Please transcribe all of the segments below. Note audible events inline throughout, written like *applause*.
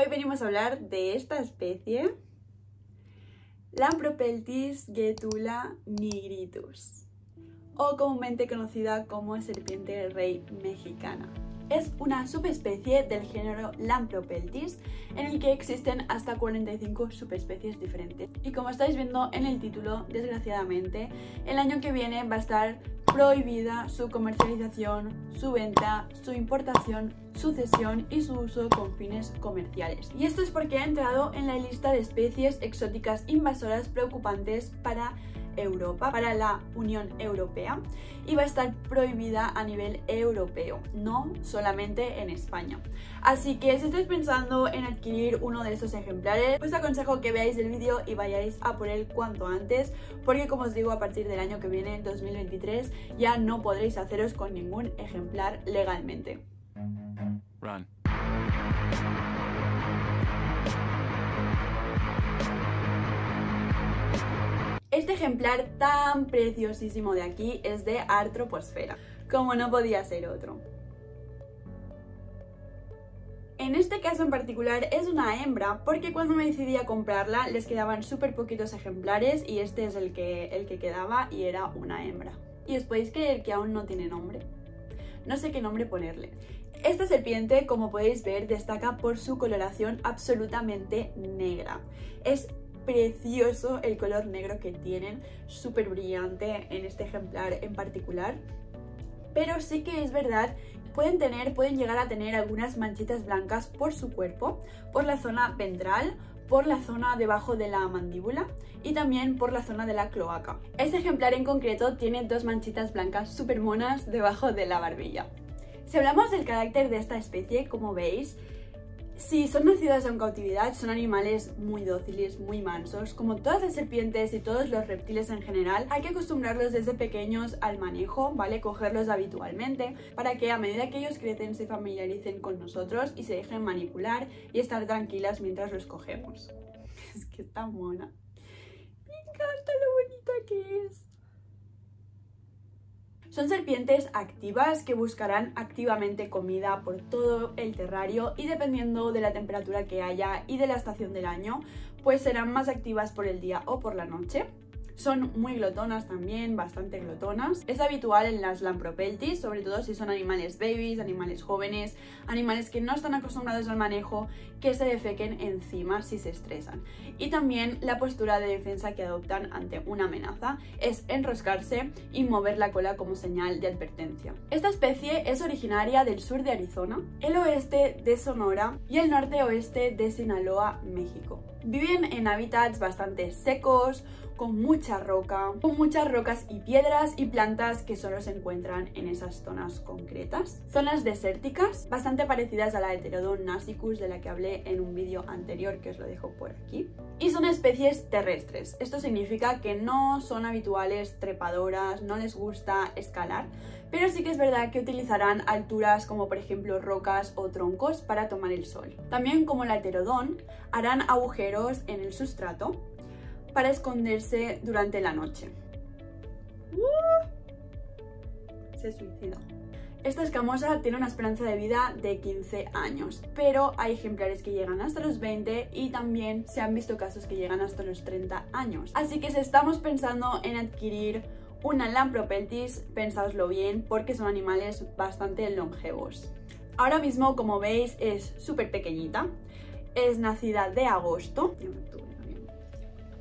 Hoy venimos a hablar de esta especie, Lampropeltis getula nigritus, o comúnmente conocida como serpiente rey mexicana es una subespecie del género Lampropeltis, en el que existen hasta 45 subespecies diferentes. Y como estáis viendo en el título, desgraciadamente, el año que viene va a estar prohibida su comercialización, su venta, su importación, su cesión y su uso con fines comerciales. Y esto es porque ha entrado en la lista de especies exóticas invasoras preocupantes para Europa, para la Unión Europea y va a estar prohibida a nivel europeo, no solamente en España. Así que si estáis pensando en adquirir uno de estos ejemplares, os aconsejo que veáis el vídeo y vayáis a por él cuanto antes, porque como os digo, a partir del año que viene, 2023, ya no podréis haceros con ningún ejemplar legalmente. Este ejemplar tan preciosísimo de aquí es de Arthroposfera, como no podía ser otro. En este caso en particular es una hembra porque cuando me decidí a comprarla les quedaban súper poquitos ejemplares y este es el que, el que quedaba y era una hembra. Y os podéis creer que aún no tiene nombre. No sé qué nombre ponerle. Esta serpiente, como podéis ver, destaca por su coloración absolutamente negra. Es precioso el color negro que tienen, súper brillante en este ejemplar en particular. Pero sí que es verdad, pueden tener, pueden llegar a tener algunas manchitas blancas por su cuerpo, por la zona ventral, por la zona debajo de la mandíbula y también por la zona de la cloaca. Este ejemplar en concreto tiene dos manchitas blancas súper monas debajo de la barbilla. Si hablamos del carácter de esta especie, como veis, si son nacidas en cautividad, son animales muy dóciles, muy mansos. Como todas las serpientes y todos los reptiles en general, hay que acostumbrarlos desde pequeños al manejo, ¿vale? Cogerlos habitualmente para que a medida que ellos crecen se familiaricen con nosotros y se dejen manipular y estar tranquilas mientras los cogemos. *laughs* Es que está mona. Me encanta lo bonita que es. Son serpientes activas que buscarán activamente comida por todo el terrario y dependiendo de la temperatura que haya y de la estación del año, pues serán más activas por el día o por la noche. Son muy glotonas también, bastante glotonas. Es habitual en las Lampropeltis, sobre todo si son animales babies, animales jóvenes, animales que no están acostumbrados al manejo, que se defequen encima si se estresan. Y también la postura de defensa que adoptan ante una amenaza es enroscarse y mover la cola como señal de advertencia. Esta especie es originaria del sur de Arizona, el oeste de Sonora y el norte-oeste de Sinaloa, México. Viven en hábitats bastante secos, con mucha roca, con muchas rocas y piedras y plantas que solo se encuentran en esas zonas concretas. Zonas desérticas, bastante parecidas a la Heterodon nasicus de la que hablé en un vídeo anterior que os lo dejo por aquí. Y son especies terrestres. Esto significa que no son habituales trepadoras, no les gusta escalar, pero sí que es verdad que utilizarán alturas como por ejemplo rocas o troncos para tomar el sol. También como la Heterodon, harán agujeros en el sustrato para esconderse durante la noche. ¡Uh! Se suicida. Esta escamosa tiene una esperanza de vida de 15 años, pero hay ejemplares que llegan hasta los 20 y también se han visto casos que llegan hasta los 30 años. Así que si estamos pensando en adquirir una Lampropeltis, pensadlo bien porque son animales bastante longevos. Ahora mismo, como veis, es súper pequeñita. Es nacida de agosto.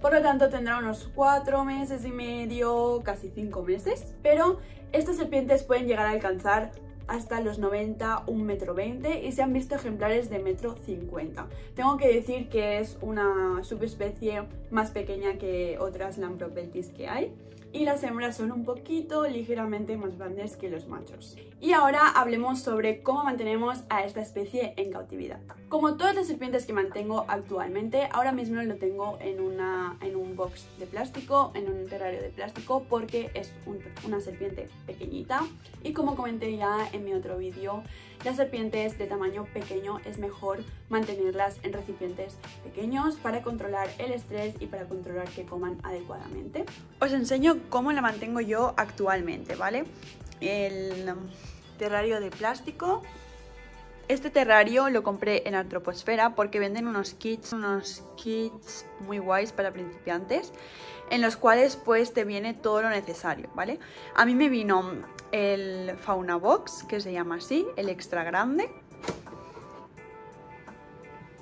Por lo tanto tendrá unos 4 meses y medio, casi 5 meses. Pero estas serpientes pueden llegar a alcanzar hasta los 90, 1,20 metro 20 y se han visto ejemplares de metro 50. Tengo que decir que es una subespecie más pequeña que otras Lampropeltis que hay y las hembras son un poquito ligeramente más grandes que los machos. Y ahora hablemos sobre cómo mantenemos a esta especie en cautividad. Como todas las serpientes que mantengo actualmente, ahora mismo lo tengo en, una, box de plástico, en un terrario de plástico, porque es una serpiente pequeñita. Y como comenté ya en mi otro vídeo, las serpientes de tamaño pequeño es mejor mantenerlas en recipientes pequeños para controlar el estrés y para controlar que coman adecuadamente. Os enseño cómo la mantengo yo actualmente, ¿vale? El terrario de plástico Este terrario lo compré en Artroposfera porque venden unos kits, unos kits muy guays para principiantes en los cuales pues te viene todo lo necesario, ¿vale? A mí me vino el Fauna Box, que se llama así, el extra grande.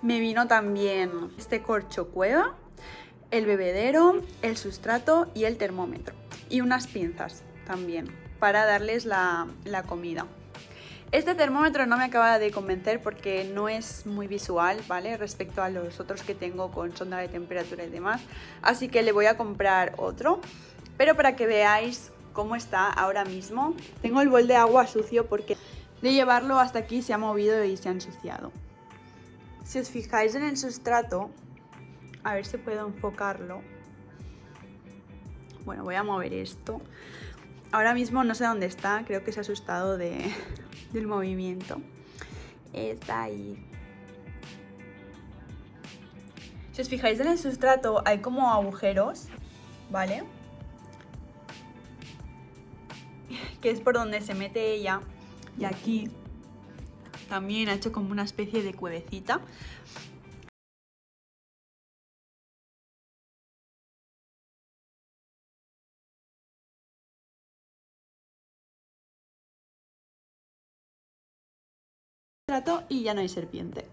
Me vino también este corcho cueva, el bebedero, el sustrato y el termómetro. Y unas pinzas también para darles la comida. Este termómetro no me acaba de convencer porque no es muy visual, ¿vale? Respecto a los otros que tengo con sonda de temperatura y demás. Así que le voy a comprar otro. Pero para que veáis cómo está ahora mismo, tengo el bol de agua sucio porque de llevarlo hasta aquí se ha movido y se ha ensuciado. Si os fijáis en el sustrato, a ver si puedo enfocarlo. Bueno, voy a mover esto. Ahora mismo no sé dónde está, creo que se ha asustado de, *laughs* del movimiento. Está ahí. Si os fijáis en el sustrato hay como agujeros, ¿vale? *laughs* Que es por donde se mete ella. Y aquí también ha hecho como una especie de cuevecita. Y ya no hay serpiente.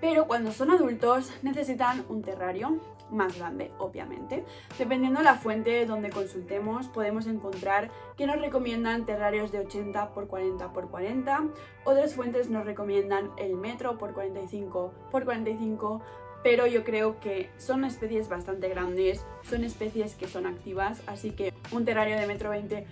Pero cuando son adultos necesitan un terrario más grande, obviamente. Dependiendo de la fuente donde consultemos, podemos encontrar que nos recomiendan terrarios de 80 x 40 x 40. Otras fuentes nos recomiendan el metro por 45 x 45 pero yo creo que son especies bastante grandes, son especies que son activas, así que un terrario de metro 20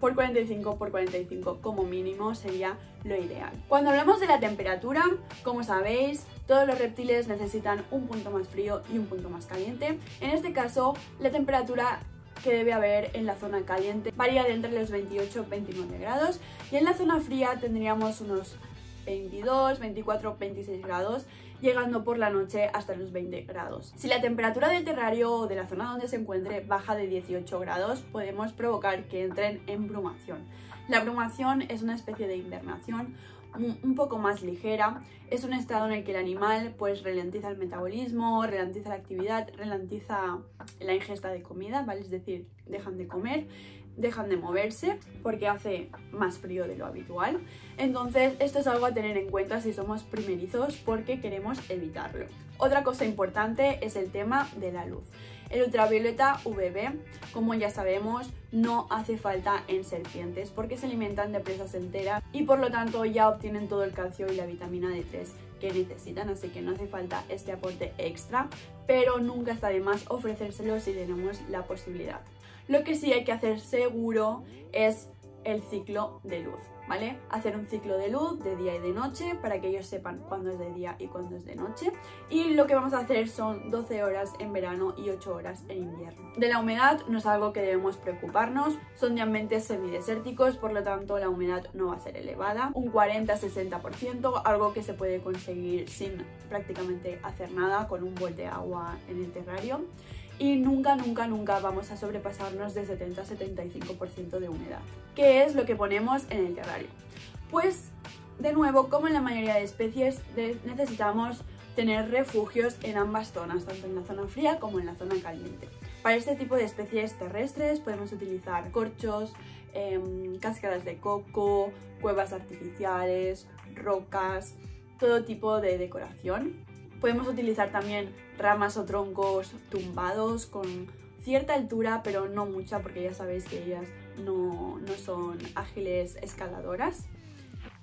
por 45 por 45 como mínimo sería lo ideal. Cuando hablamos de la temperatura, como sabéis, todos los reptiles necesitan un punto más frío y un punto más caliente. En este caso, la temperatura que debe haber en la zona caliente varía de entre los 28 y 29 grados y en la zona fría tendríamos unos 22, 24, 26 grados llegando por la noche hasta los 20 grados. Si la temperatura del terrario o de la zona donde se encuentre baja de 18 grados, podemos provocar que entren en brumación. La brumación es una especie de invernación un poco más ligera. Es un estado en el que el animal pues ralentiza el metabolismo, ralentiza la actividad, ralentiza la ingesta de comida, ¿vale? Es decir, dejan de comer dejan de moverse porque hace más frío de lo habitual. Entonces esto es algo a tener en cuenta si somos primerizos porque queremos evitarlo. Otra cosa importante es el tema de la luz. El ultravioleta UVB, como ya sabemos, no hace falta en serpientes porque se alimentan de presas enteras y por lo tanto ya obtienen todo el calcio y la vitamina D3 que necesitan, así que no hace falta este aporte extra, pero nunca está de más ofrecérselo si tenemos la posibilidad. Lo que sí hay que hacer seguro es el ciclo de luz, ¿vale? Hacer un ciclo de luz de día y de noche para que ellos sepan cuándo es de día y cuándo es de noche. Y lo que vamos a hacer son 12 horas en verano y 8 horas en invierno. De la humedad no es algo que debemos preocuparnos, son de ambientes semidesérticos, por lo tanto la humedad no va a ser elevada. Un 40-60%, algo que se puede conseguir sin prácticamente hacer nada con un bol de agua en el terrario y nunca, nunca, nunca vamos a sobrepasarnos de 70-75% de humedad. ¿Qué es lo que ponemos en el terrario? Pues, de nuevo, como en la mayoría de especies, necesitamos tener refugios en ambas zonas, tanto en la zona fría como en la zona caliente. Para este tipo de especies terrestres podemos utilizar corchos, em, cascadas de coco, cuevas artificiales, rocas, todo tipo de decoración. Podemos utilizar también ramas o troncos tumbados con cierta altura, pero no mucha porque ya sabéis que ellas no, no son ágiles escaladoras.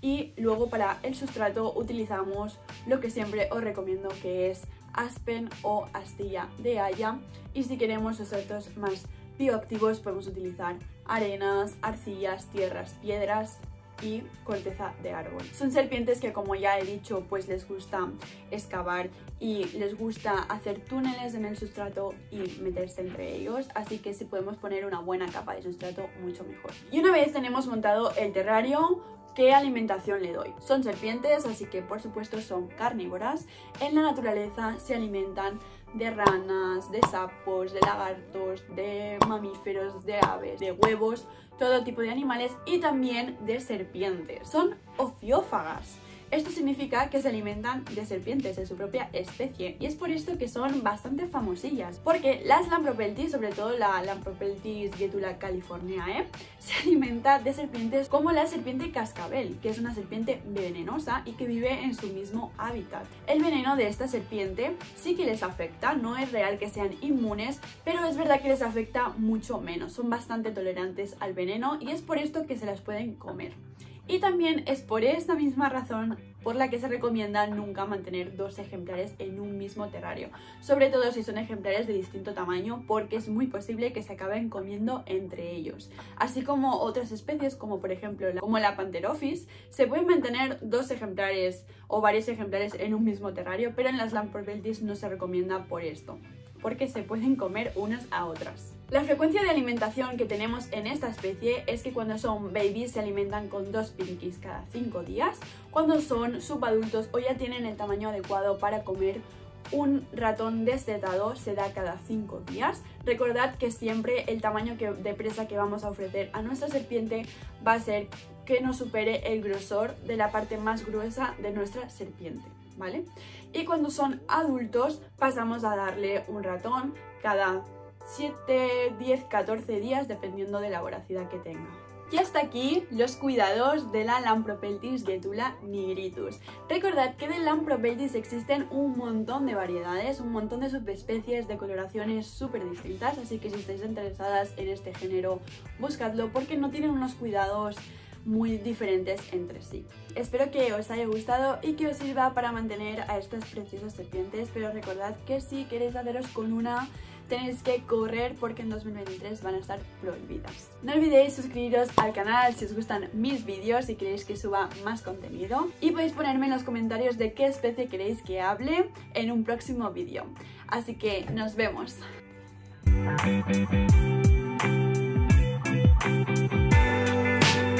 Y luego para el sustrato utilizamos lo que siempre os recomiendo que es aspen o astilla de haya. Y si queremos sustratos más bioactivos podemos utilizar arenas, arcillas, tierras, piedras y corteza de árbol. Son serpientes que como ya he dicho pues les gusta excavar y les gusta hacer túneles en el sustrato y meterse entre ellos, así que si podemos poner una buena capa de sustrato mucho mejor. Y una vez tenemos montado el terrario, ¿Qué alimentación le doy? Son serpientes, así que por supuesto son carnívoras. En la naturaleza se alimentan de ranas, de sapos, de lagartos, de mamíferos, de aves, de huevos, todo tipo de animales y también de serpientes. Son ofiófagas. Esto significa que se alimentan de serpientes de su propia especie y es por esto que son bastante famosillas, porque las Lampropeltis, sobre todo la Lampropeltis getula californiae, *laughs* se alimenta de serpientes como la serpiente cascabel, que es una serpiente venenosa y que vive en su mismo hábitat. El veneno de esta serpiente sí que les afecta, no es real que sean inmunes, pero es verdad que les afecta mucho menos, son bastante tolerantes al veneno y es por esto que se las pueden comer. Y también es por esta misma razón por la que se recomienda nunca mantener dos ejemplares en un mismo terrario, sobre todo si son ejemplares de distinto tamaño porque es muy posible que se acaben comiendo entre ellos. Así como otras especies como por ejemplo la, como la Pantherophis, se pueden mantener dos ejemplares o varios ejemplares en un mismo terrario, pero en las Lamprobeltis no se recomienda por esto porque se pueden comer unas a otras. La frecuencia de alimentación que tenemos en esta especie es que cuando son babies se alimentan con dos pinkies cada 5 días, cuando son subadultos o ya tienen el tamaño adecuado para comer un ratón destetado se da cada 5 días. Recordad que siempre el tamaño de presa que vamos a ofrecer a nuestra serpiente va a ser que no supere el grosor de la parte más gruesa de nuestra serpiente. ¿vale? Y cuando son adultos pasamos a darle un ratón cada 7, 10, 14 días dependiendo de la voracidad que tenga. Y hasta aquí los cuidados de la Lampropeltis getula nigritus. Recordad que de Lampropeltis existen un montón de variedades, un montón de subespecies de coloraciones súper distintas, así que si estáis interesadas en este género, buscadlo porque no tienen unos cuidados muy diferentes entre sí. Espero que os haya gustado y que os sirva para mantener a estas preciosas serpientes, pero recordad que si queréis haceros con una tenéis que correr porque en 2023 van a estar prohibidas. No olvidéis suscribiros al canal si os gustan mis vídeos y queréis que suba más contenido y podéis ponerme en los comentarios de qué especie queréis que hable en un próximo vídeo. Así que nos vemos.